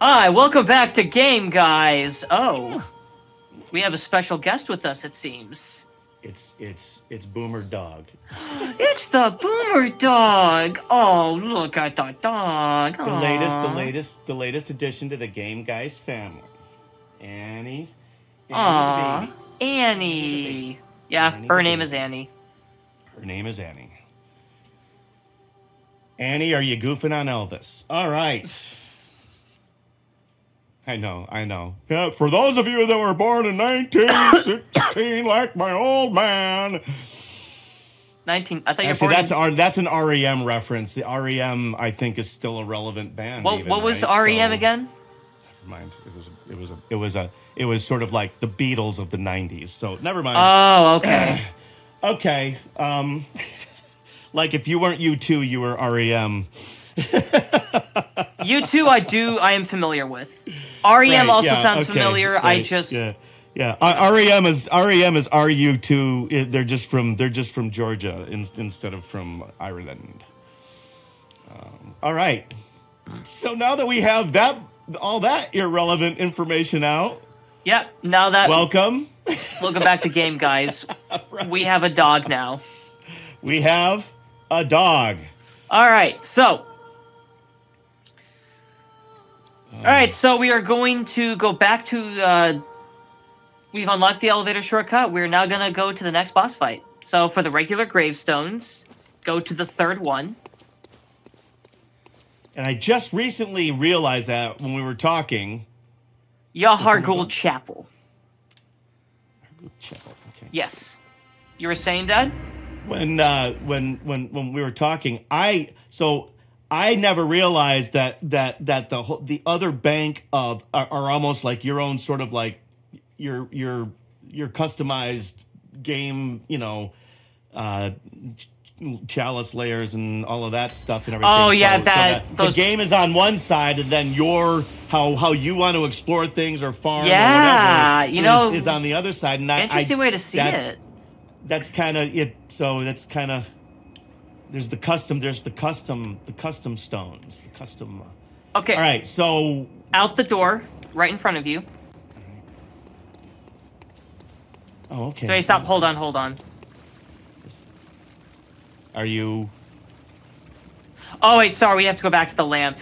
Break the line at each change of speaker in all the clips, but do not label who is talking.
Hi, welcome back to Game Guys. Oh, we have a special guest with us, it seems.
It's it's it's Boomer Dog.
It's the Boomer Dog. Oh, look at the dog.
The latest, the latest, the latest addition to the Game Guys family. Annie. Annie the
Aw,
baby.
Annie. Yeah,
Annie
her name is Annie.
Her name is Annie. Annie, are you goofing on Elvis? All right. I know, I know. Yeah, for those of you that were born in 1916, like my old man.
19. I thought you were born
that's
in-
our that's an REM reference. The REM, I think, is still a relevant band.
What,
even,
what was
right?
REM
So-
again?
Never mind. It was it was a it was a it was sort of like the Beatles of the 90s. So never mind.
Oh, okay.
okay. Um, like if you weren't U2, you were REM.
you two, I do. I am familiar with. REM
Right,
also
yeah,
sounds
okay,
familiar. I just.
yeah yeah REM is REM is RU two. They're just from they're just from Georgia in, instead of from Ireland. Um, all right. So now that we have that all that irrelevant information out,
Yep. Now that
welcome.
welcome back to Game Guys, we have a dog now.
We have a dog.
All right, so. All right, so we are going to go back to. Uh, we've unlocked the elevator shortcut. We're now going to go to the next boss fight. So for the regular gravestones, go to the third one.
And I just recently realized that when we were talking.
Yahargul Chapel.
Okay.
Yes. You were saying, Dad?
when uh when when when we were talking i so i never realized that that that the whole the other bank of are, are almost like your own sort of like your your your customized game you know uh ch- chalice layers and all of that stuff and everything
Oh, yeah, that- those-
the game is on one side and then your how how you want to explore things or farm
Yeah,
or whatever
you
is-
know,
is, on the other side and I,
Interesting
I,
way to see
that-
it.
that's kind of it so that's kind of there's the custom there's the custom the custom stones the custom uh,
Okay.
all right so
Out the door, right in front of you.
oh okay
Wait, stop. Hold on, hold on.
are you
Oh, wait, sorry. We have to go back to the lamp.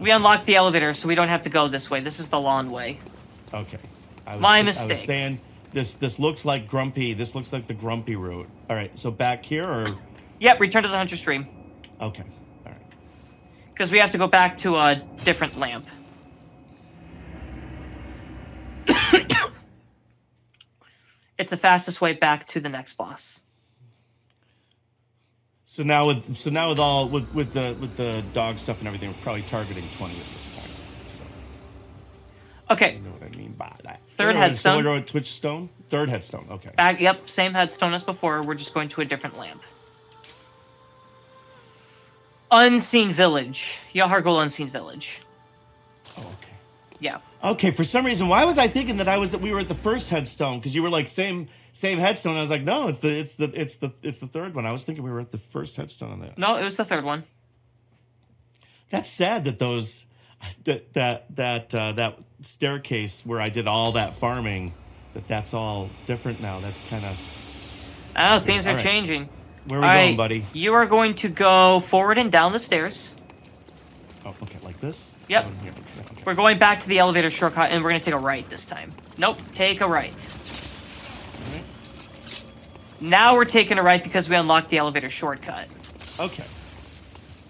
We unlocked the elevator, so we don't have to go this way. This is the lawn way.
okay I was,
My
I
mistake.
was saying this this looks like grumpy this looks like the grumpy route all right so back here or
Yep, return to the hunter's dream.
okay all right
Because we have to go back to a different lamp. it's the fastest way back to the next boss.
so now with so now with all with with the with the dog stuff and everything we're probably targeting 20 at this point so
Okay,
you know what i mean by that
Third headstone.
we're going to twitch stone third headstone okay
back. Yep, same headstone as before. We're just going to a different lamp. Unseen Village. Yahargul Unseen Village.
oh, okay
Yeah.
Okay, for some reason, why was I thinking that I was that we were at the first headstone? Because you were like same same headstone. I was like, no, it's the it's the it's the it's the third one. I was thinking we were at the first headstone on that.
No, it was the third one.
That's sad that those that that that uh, that staircase where I did all that farming, that that's all different now. That's kind of
Oh, things are
right.
changing.
Where are we
All
going,
right,
buddy?
You are going to go forward and down the stairs.
Oh, okay, like this.
Yep.
Down here. Okay.
We're going back to the elevator shortcut, and we're going to take a right this time. Nope, take a right.
Alright.
Now we're taking a right because we unlocked the elevator shortcut.
Okay.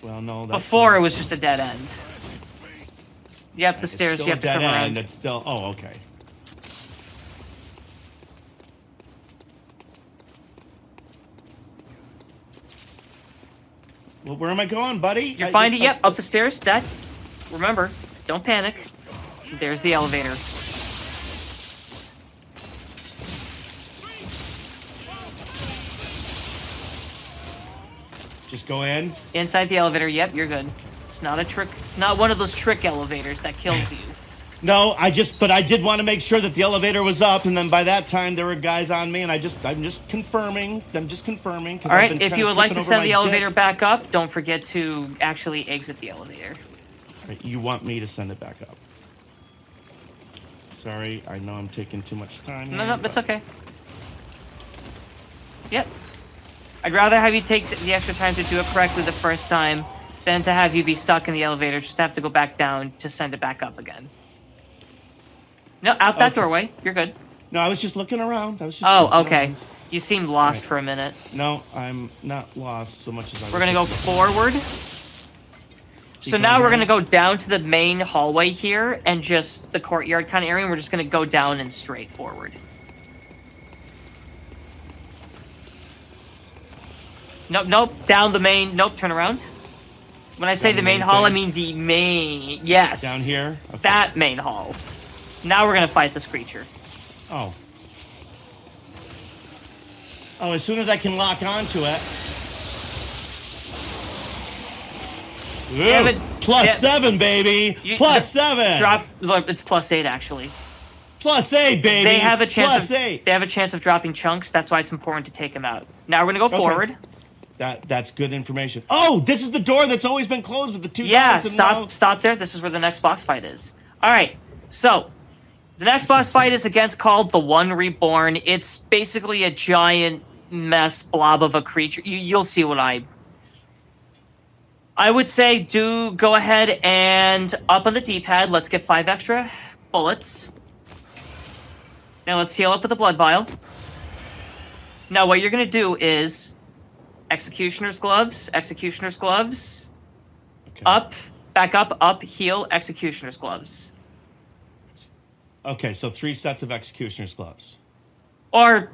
Well, no. That's
Before
not-
it was just a dead end. Yep, the
it's
stairs. You have to
dead
come
end.
around.
It's still. Oh, okay. Well, where am I going, buddy?
You're
I-
finding.
I-
Yep, up the stairs. That. Remember, don't panic. There's the elevator.
Just go in.
Inside the elevator. Yep, you're good. It's not a trick. It's not one of those trick elevators that kills you.
No, I just, but I did want to make sure that the elevator was up, and then by that time there were guys on me, and I just, I'm just confirming. I'm just confirming.
All
I've
right,
been
if you would like to send the elevator
dick.
back up, don't forget to actually exit the elevator.
Right, you want me to send it back up? Sorry, I know I'm taking too much time.
No,
here,
no, that's okay. Yep. I'd rather have you take the extra time to do it correctly the first time than to have you be stuck in the elevator just to have to go back down to send it back up again. No, out that
Okay.
doorway. You're good.
No, I was just looking around. I was just.
Oh, okay.
around.
You seemed lost
Right.
for a minute.
No, I'm not lost so much as I.
We're gonna go forward. So now
going
we're gonna go down to the main hallway here and just the courtyard kind of area. And we're just gonna go down and straight forward. Nope, nope. Down the main. Nope. Turn around. When I say
Down
the main
main
hall, I mean the main. Yes.
down here. Okay.
That main hall. Now we're gonna fight this creature.
Oh. Oh, as soon as I can lock onto it. Ooh,
it.
plus seven, baby.
You-
seven.
Drop. Look, it's plus eight actually.
Plus eight, baby.
They have a chance.
Plus
of,
eight.
They have a chance of dropping chunks. That's why it's important to take them out. Now we're gonna go forward.
That that's good information. Oh, this is the door that's always been closed with the two
Yeah, stop
now-
stop there. This is where the next boss fight is. All right. So, the next boss fight is against called the One Reborn. It's basically a giant mess blob of a creature. You, you'll see what I I would say do go ahead and up on the D-pad. Let's get 5 extra bullets. Now let's heal up with the blood vial. Now what you're going to do is executioner's gloves, executioner's gloves,
Okay.
up, back up, up, heal, executioner's gloves.
Okay, so three sets of executioner's gloves.
Or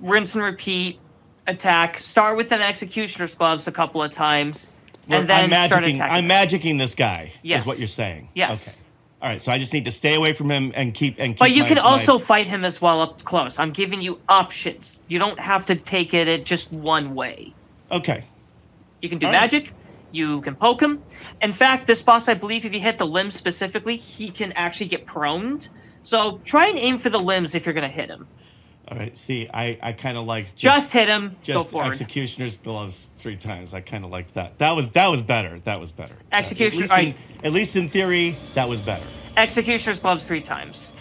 rinse and repeat, attack. Start with an executioner's gloves a couple of times, and then
I'm
start
magicking.
attacking.
I'm magicking this guy.
Yes.
Is what you're saying.
Yes.
Okay. All right. So I just need to stay away from him and keep and. Keep
but you
my-
can
my-
also fight him as well up close. I'm giving you options. You don't have to take it at just one way.
Okay.
You can do
All right.
magic. You can poke him. In fact, this boss, I believe, if you hit the limbs specifically, he can actually get proned. So try and aim for the limbs if you're going to hit him.
All right. See, I I kind of like
Just, hit him.
just executioner's gloves three times. I kind of liked that. That was that was better. That was better.
Executioner-
At least, in, at least in theory, that was better.
Executioner's gloves three times.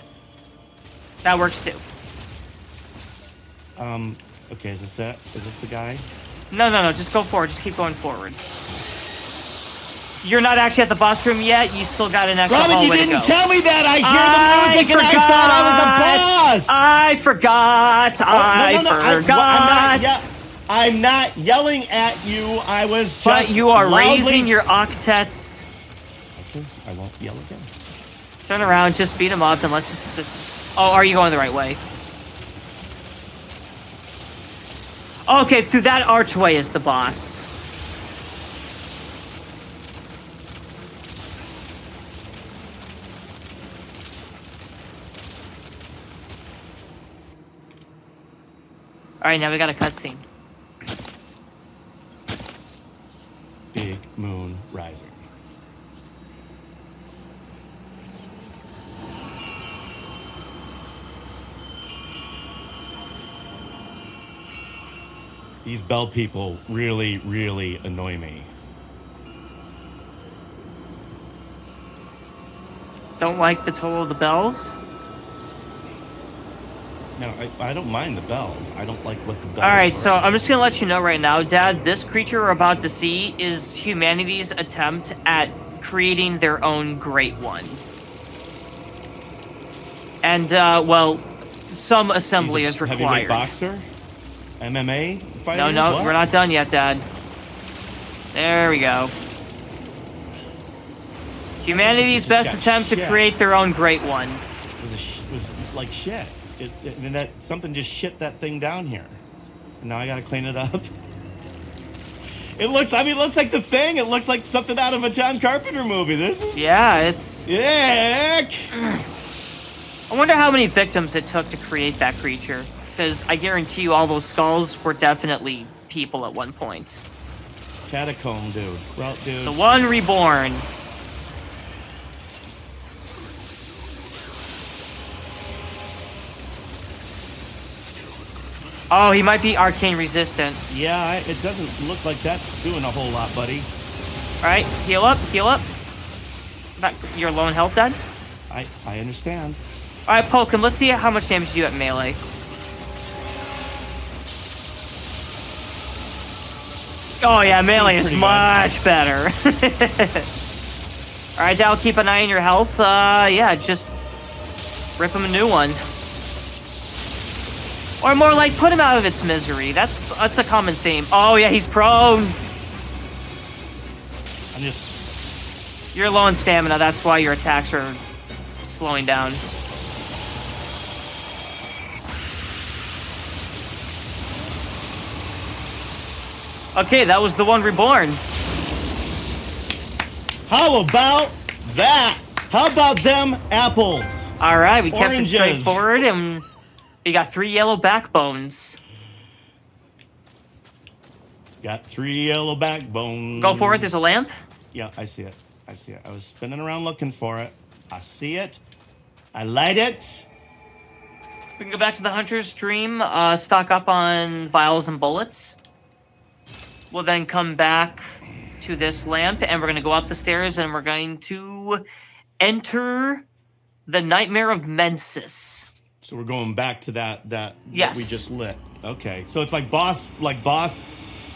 That works too.
Um. Okay. Is this it? Is this the guy?
No, no, no. Just go forward. Just keep going forward. You're not actually at the boss room yet. You still got an extra
Robin, you didn't tell me that. I hear the music and I thought I was a boss.
I forgot.
Oh,
I
no, no, no, I- well,
forgot.
I'm, not ye- I'm not yelling at you. I was just.
but you are
loudly-
raising your octets.
Okay, I won't yell again.
Turn around. Just beat him up, and let's just. just oh, are you going the right way? Okay, through that archway is the boss. All right, now we got a cutscene.
Big Moon Rising. These bell people really, really annoy me.
Don't like the toll of the bells.
No, I, I don't mind the bells. I don't like what the bells.
All right,
are.
so I'm just gonna let you know right now, Dad. This creature we're about to see is humanity's attempt at creating their own Great One. And uh, well, some assembly is required.
boxer, MMA fighter.
No, no,
What?
we're not done yet, Dad. There we go. Humanity's best attempt to create their own Great One.
was a sh- was like shit. It, it, mean that something just shit that thing down here, and now I gotta clean it up. It looks. I mean, it looks like the thing. It looks like something out of a John Carpenter movie. This is
Yeah, it's.
Yuck.
I wonder how many victims it took to create that creature. Because I guarantee you, all those skulls were definitely people at one point.
Catacomb, dude. Well, dude.
The one reborn. Oh, he might be arcane resistant.
yeah, it doesn't look like that's doing a whole lot, buddy.
All right, heal up, heal up. Not, you're low on health, Dad?
I I understand.
All right, Pokken, let's see how much damage you do at melee. Oh yeah, melee is much better. All right, Dal, keep an eye on your health. Uh, yeah, just rip him a new one. Or more like, put him out of its misery. That's that's a common theme. Oh yeah, he's prone.
I'm just
You're low on stamina. That's why your attacks are slowing down. Okay, that was the one reborn.
How about that? How about them apples?
All right, we kept
Oranges.
it straightforward, and we got three yellow backbones.
Got three yellow backbones.
Go for it. There's a lamp.
Yeah, I see it. I see it. I was spinning around looking for it. I see it. I light it.
We can go back to the hunter's dream. Uh, stock up on vials and bullets. We'll then come back to this lamp, and we're gonna go up the stairs, and we're going to enter the nightmare of Mensis.
So we're going back to that that
Yes.
that we just lit. Okay. So it's like boss like boss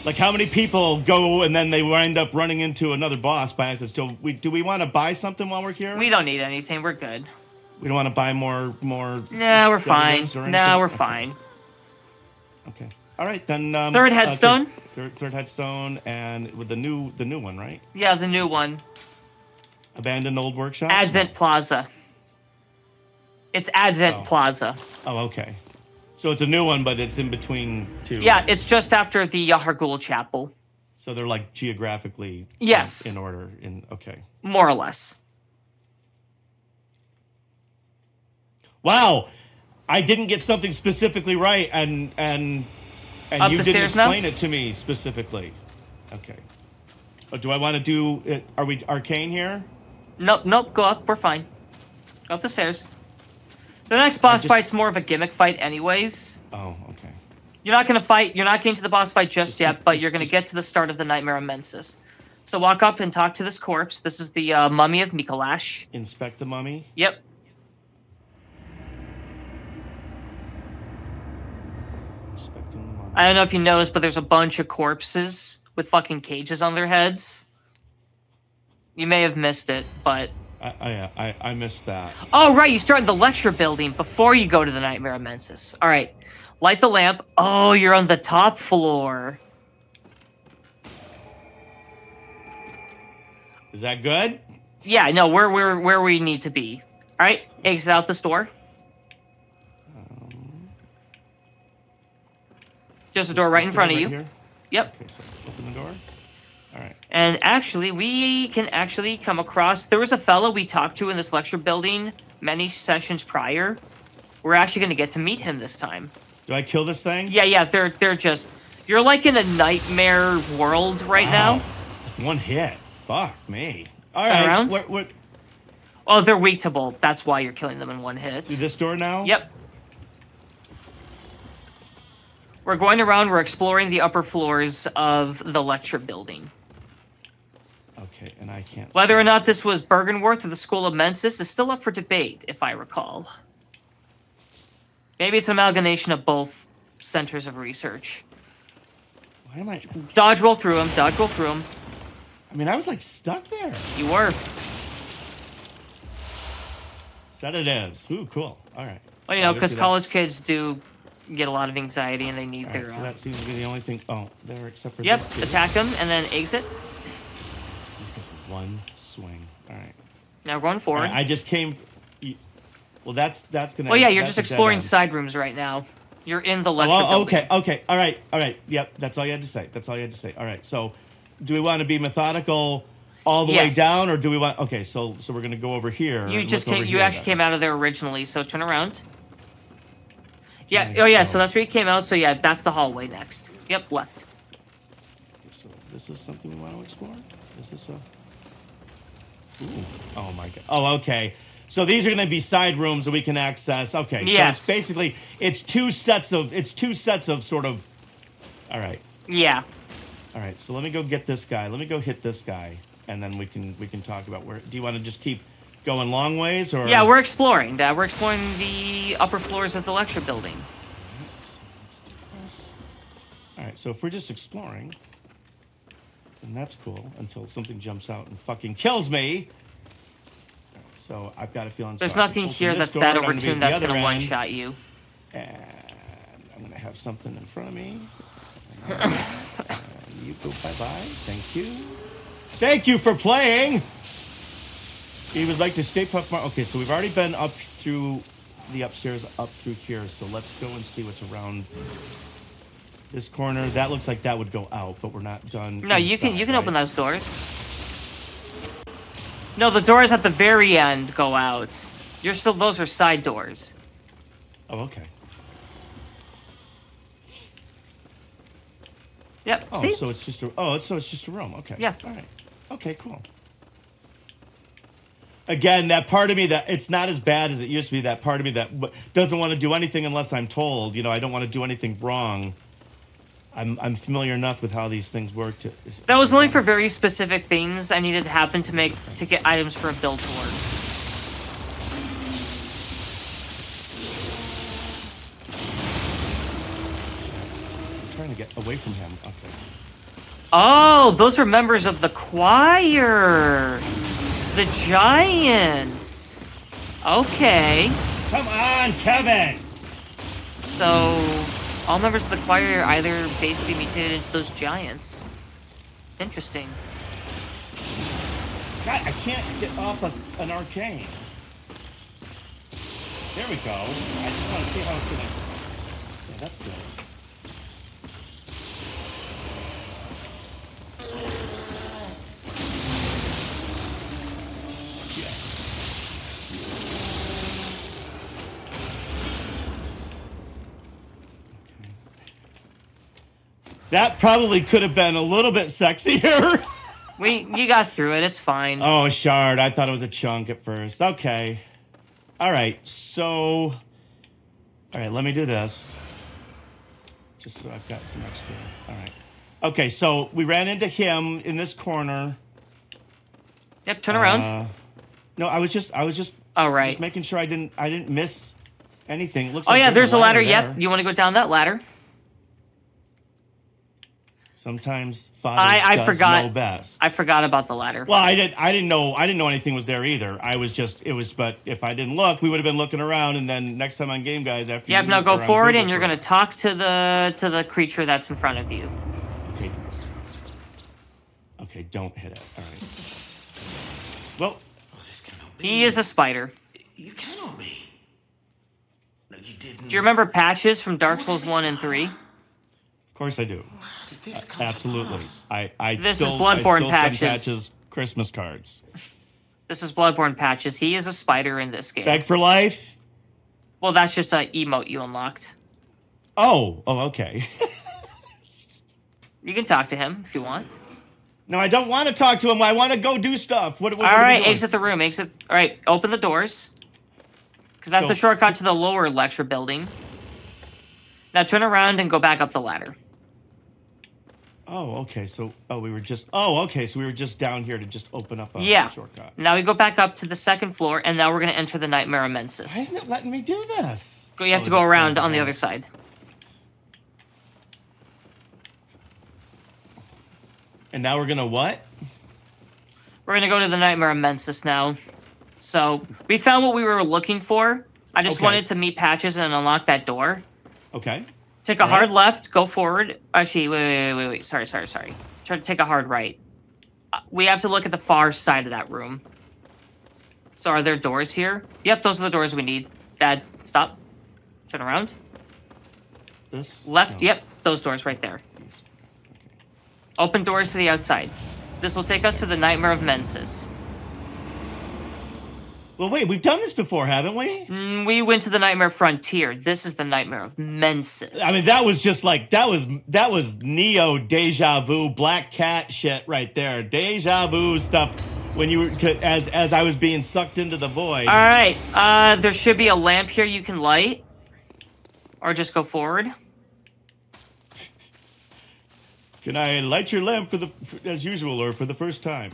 like how many people go and then they wind up running into another boss by accident. So we do we want to buy something while we're here?
We don't need anything. We're good.
We don't want to buy more more
Nah, we're fine.
sedatives or
Nah,
anything?
we're
Okay.
fine.
Okay. All right then. Um,
Third
uh,
headstone?
third, third headstone, and with the new the new one, right?
Yeah, the new one.
Abandoned old workshop.
Advent Plaza. It's Advent
Oh.
Plaza.
Oh, okay. So it's a new one, but it's in between two.
Yeah, it's just after the Yahargul Chapel,
So they're like geographically.
Yes.
In, order. In okay.
more or less.
Wow, I didn't get something specifically right, and and and
Up
you didn't
stairs now?
explain it to me specifically. Okay. Oh, do I want to do it? Are we arcane here?
Nope, nope, go up. We're fine. Go up the stairs. The next boss
just-
fight's more of a gimmick fight, anyways.
Oh, okay.
You're not gonna fight. You're not getting to the boss fight just
Just-
yet, but
just-
you're gonna get to the start of the Nightmare of Mensis. So walk up and talk to this corpse. This is the uh, mummy of Micolash.
Inspect the mummy.
Yep.
Inspecting the mummy.
I don't know if you noticed, but there's a bunch of corpses with fucking cages on their heads. You may have missed it, but
I, I, I, missed that.
Oh, right, you start in the lecture building before you go to the Nightmare of Mensis. All right, light the lamp. Oh, you're on the top floor.
Is that good?
Yeah, no, we're where where we need to be. All right, exit out this door. Just a door right in front of
door
you.
Here?
Yep.
Okay, so open the door. Right.
And actually, we can actually come across. There was a fellow we talked to in this lecture building many sessions prior. We're actually going to get to meet him this time.
Do I kill this thing?
Yeah, yeah, they're they're just. You're like in a nightmare world right
Wow.
now.
One hit. Fuck me. All
around.
What, what,
Oh, they're weak to bolt. That's why you're killing them in one hit.
through this door now?
Yep. We're going around. We're exploring the upper floors of the lecture building.
Okay, and I can't.
Whether or not this was Byrgenwerth or the School of Mensis is still up for debate, if I recall. Maybe it's an amalgamation of both centers of research.
Why am I?
Dodge roll through them. Dodge roll through them.
I mean, I was like stuck there.
You were.
Sedatives. Ooh, cool. All right.
Well, you know, because college kids do get a lot of anxiety and they need
All
their.
right, so
uh,
that seems to be the only thing. Oh, there, except for
yep, attack them and then exit.
One swing. All right.
Now we're going forward.
right, I just came. Well, that's that's gonna.
well, yeah, you're just exploring side rooms right now. You're in the lecture
Oh, oh,
building.
okay, okay, all right, all right. Yep, that's all you had to say. That's all you had to say. All right. So, do we want to be methodical all the way down, or do we want? Okay, so so we're gonna go over here.
You just came. You actually came out of there originally, so turn around. Yeah.
Yeah,
Oh yeah.
oh.
So that's where you came out. So yeah, that's the hallway next. Yep. Left.
Okay, so this is something we want to explore. Is this a? Ooh. Oh my god. Oh, okay. So these are going to be side rooms that we can access. Okay.
Yes.
So it's basically it's two sets of it's two sets of sort of. All right.
Yeah.
All right. So let me go get this guy. Let me go hit this guy. and then we can we can talk about where. Do you want to just keep going long ways or?
Yeah, we're exploring. Dad. We're exploring the upper floors of the lecture building.
So let's do this. All right, so if we're just exploring, then that's cool until something jumps out and fucking kills me. So I've got a feeling.
There's
so
nothing here that's
door,
that
and gonna
overtuned that's gonna one shot you.
And I'm gonna have something in front of me. And you go bye bye. Thank you. Thank you for playing. He would like to stay puff. Mar- okay, so we've already been up through the upstairs, up through here. So let's go and see what's around this corner. That looks like that would go out, but we're not done.
No, you can you can
right?
open those doors. No, the doors at the very end go out. You're still those are side doors.
Oh, okay.
Yep.
Oh,
See?
so it's just a. Oh, so it's just a room. Okay.
Yeah.
All right. Okay. Cool. Again, that part of me that it's not as bad as it used to be. That part of me that doesn't want to do anything unless I'm told. You know, I don't want to do anything wrong. I'm I'm familiar enough with how these things work. To,
That was only for very specific things I needed to happen to make to get items for a build to work.
I'm trying to get away from him. Okay.
Oh, those are members of the choir. The giants. Okay.
Come on, Kevin.
So all members of the choir either basically mutated into those giants. Interesting.
God, I can't get off a, an arcane. There we go. I just want to see how it's gonna. Yeah, that's good. That probably could have been a little bit sexier.
We you got through it. It's fine.
Oh, shard. I thought it was a chunk at first. Okay. All right. So, all right. Let me do this. Just so I've got some extra. All right. Okay. So we ran into him in this corner.
yep. Turn around.
Uh, no, I was just, I was just,
All right.
just making sure I didn't, I didn't miss anything. It looks.
Oh
like
yeah, there's a ladder.
there.
Yep. You want to go down that ladder?
Sometimes father
I- I
does
forgot.
know best.
I forgot about the ladder.
Well, I didn't. I didn't know. I didn't know anything was there either. I was just. It was. But if I didn't look, we would have been looking around. And then next time on Game Guys, after.
Yep.
you
Now go forward,
Google
and you're gonna talk to the to the creature that's in front of you.
Okay. Okay. Don't hit it. All right. Well,
Oh, this cannot be.
He is a spider.
You cannot be. No, you didn't.
Do you remember Patches from Dark Souls one and three?
Of course I do.
How did this come to
Absolutely.
pass?
I. I
This is
still,
Bloodborne
I still
patches.
Send patches Christmas cards.
This is Bloodborne Patches. He is a spider in this game.
Beg for life.
Well, that's just an emote you unlocked.
Oh. Oh. Okay.
You can talk to him if you want.
no, I don't want to talk to him. I want to go do stuff. What? what
All
what are we
right,
doing?
exit the room. Exit. All right, open the doors. Because that's
So-
the shortcut to the lower lecture building. Now turn around and go back up the ladder.
Oh, okay. So, oh, we were just. Oh, okay. So we were just down here to just open up a
Yeah.
shortcut.
Now we go back up to the second floor, and now we're gonna enter the Nightmare of
Why isn't it letting me do this?
Go. You have
Oh,
to go around on the other side.
And now we're gonna what?
We're gonna go to the Nightmare of Mensis now. So we found what we were looking for. I just
Okay.
wanted to meet Patches and unlock that door.
Okay.
Take a hard left, go forward. Actually, wait, wait, wait, wait, wait. Sorry, sorry, sorry. Try to take a hard right. Uh, We have to look at the far side of that room. So are there doors here? Yep, those are the doors we need. Dad, stop. Turn around.
This
Left,
No,
yep, those doors right there.
these. Okay.
Open doors to the outside. This will take us to the Nightmare of Mensis.
Well, wait. We've done this before, haven't we?
Mm, We went to the Nightmare Frontier. This is the Nightmare of Mensis.
I mean, that was just like that was that was Neo deja vu, Black Cat shit right there. Deja vu stuff when you were as as I was being sucked into the void.
All right. Uh, there should be a lamp here you can light, or just go forward.
Can I light your lamp for the as usual or for the first time?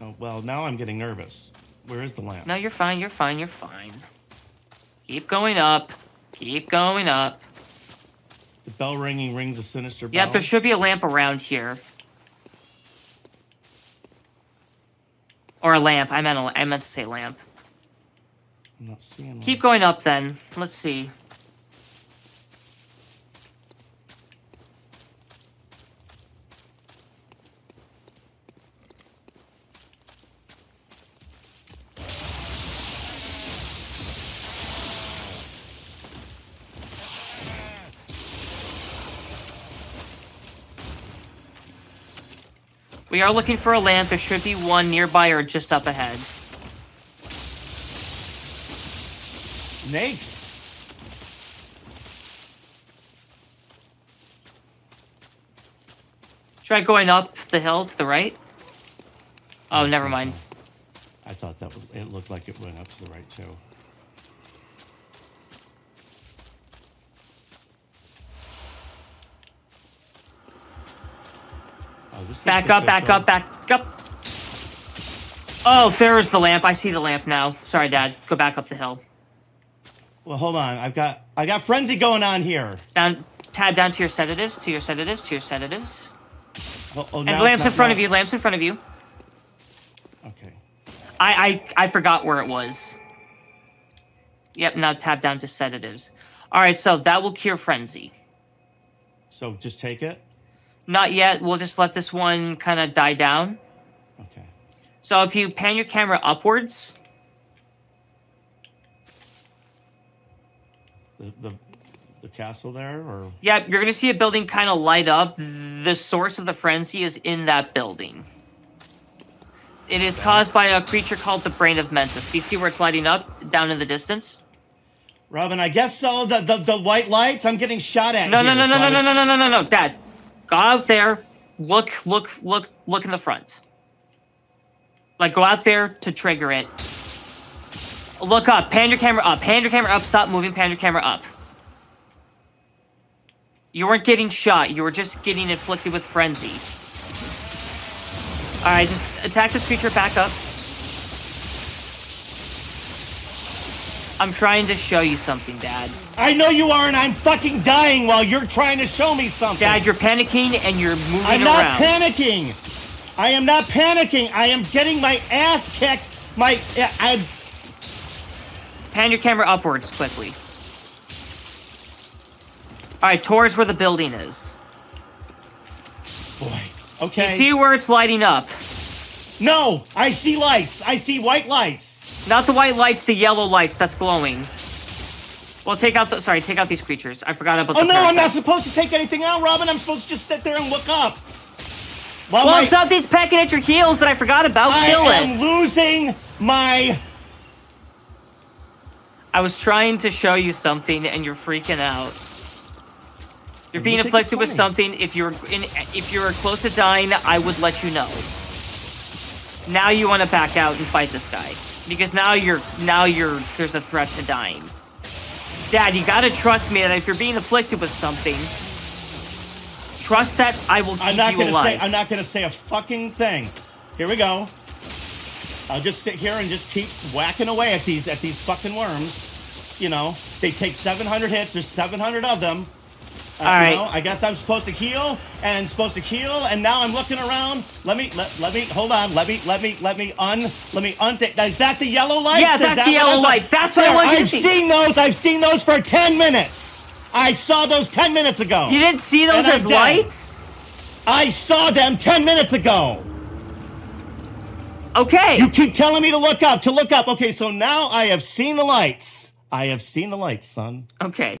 Oh, well, now I'm getting nervous. Where is the lamp?
No, you're fine. You're fine. You're fine. Keep going up. Keep going up.
The bell ringing rings a sinister bell.
Yep, there should be a lamp around here. Or a lamp. I meant a, I meant to say lamp.
I'm not seeing.
Keep
one.
going up then. Let's see. We are looking for a lamp. There should be one nearby or just up ahead.
Snakes.
Try going up the hill to the right. Oh, never mind.
I thought that was. It looked like it went up to the right too. Oh,
back
looks
up, back up, back up. Oh, there's the lamp. I see the lamp now. Sorry, Dad. Go back up the hill.
Well, hold on. I've got I got frenzy going on here.
Down, tab down to your sedatives, to your sedatives, to your sedatives.
Oh, oh,
And lamp's in front
now-
of you. Lamps in front of you.
Okay.
I, I I forgot where it was. Yep. Now tab down to sedatives. All right. So that will cure frenzy.
So just take it.
Not yet. We'll just let this one kind of die down.
Okay.
So if you pan your camera upwards,
The the, the castle there, or
yeah, you're gonna see a building kind of light up. The source of the frenzy is in that building. It is caused by a creature called the Brain of Mensis. Do you see where it's lighting up down in the distance?
Robin? I guess so. The the, the white lights. I'm getting shot at.
No, no,
here,
no, no,
so
no, no, no, no, no, no, no, Dad. Go out there. Look, look, look, look in the front. Like, go out there to trigger it. Look up. Pan your camera up. Pan your camera up. Stop moving. Pan your camera up. You weren't getting shot. You were just getting inflicted with frenzy. Alright, just attack this creature back up. I'm trying to show you something, Dad.
I know you are, and I'm fucking dying while you're trying to show me something.
Dad, you're panicking and you're moving
I'm not
around.
panicking. I am not panicking. I am getting my ass kicked. My I
Pan your camera upwards quickly. Alright, towards where the building is.
boy. Okay.
You see where it's lighting up.
no, I see lights. I see white lights.
Not the white lights, the yellow lights that's glowing. Well, take out the. Sorry, take out these creatures. I forgot about
Oh no, I'm not supposed to take anything out, Robin. I'm supposed to just sit there and look up. While
Well,
my-
something's pecking at your heels that I forgot about,
I
kill
am losing my.
I was trying to show you something and you're freaking out. You're being
think
afflicted with something. If you're in, if you're close to dying, I would let you know. Now you want to back out and fight this guy because now you're now you're there's a threat to dying. Dad, you gotta trust me that if you're being afflicted with something, trust that I will keep
I'm not
you
gonna
alive.
say. I'm not gonna say a fucking thing. Here we go. I'll just sit here and just keep whacking away at these at these fucking worms. You know, they take 700 hits. There's 700 of them.
All right.
You know, I guess I'm supposed to heal and supposed to heal, and now I'm looking around. Let me let, let me hold on. Let me let me let me un let me un. Is that the yellow lights?
Yeah, that's
that
the yellow light. That's what I
There,
want you to
I've
see.
seen those. I've seen those for 10 minutes. I saw those 10 minutes ago.
you didn't see those
And
as lights?
I saw them 10 minutes ago.
Okay.
You keep telling me to look up, to look up. Okay, so now I have seen the lights. I have seen the lights, son.
okay.